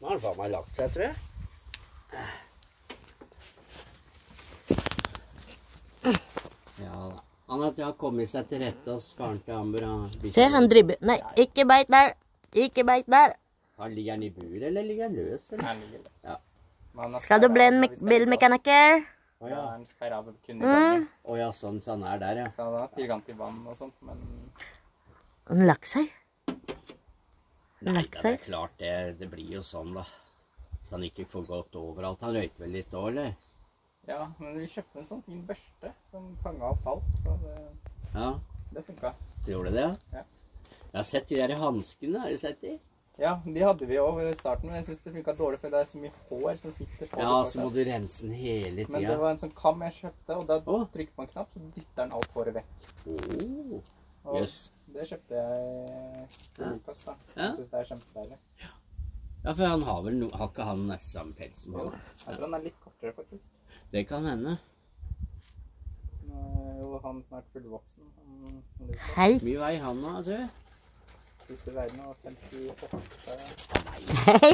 Nå har han faen meg lagt seg, tror jeg. Ja da. Han har kommet seg til rette hos faren til Amber. Han, Se, han dribber Nei, ikke beit der. Ikke beit der. Han ligger han i bur, eller ligger han løs? Eller? Han ligger løs. Ja. Skal du bli en bilmekaniker? Å Ja, ja. han sperrer kun i Mm. gangen. Å ja, sånn så han er der, ja. Så han har tilgang til vann og sånt, men Han lagt seg. Nei da, det er klart det, det blir jo sånn, da. Så han ikke får gått overalt. Han røyker vel litt òg, eller? ja. Men vi kjøpte en sånn fin børste som fanga opp alt, så det, Ja, det funka. gjorde det? ja? Ja. Jeg har sett de der hanskene. Har du sett de? Ja, de hadde vi òg i starten, men jeg syns det funka dårlig, for det er så mye hår som sitter på Ja, så må du rense den hele Men det var en sånn kam jeg kjøpte, og da trykker man en knapp, så dytter den alt håret vekk. Oh, Og Jøss. det kjøpte jeg til Ja. Lukas, da. Ja. Jeg syns det er kjempedeilig. Ja, for han har vel no Har ikke han nesten samme pels som han? Jeg tror han er litt kortere, faktisk. Det kan hende. Nå er jo han snart fullvoksen. Hei. Hvor mye veier han nå, tror du? Siste verden var 58. Nei.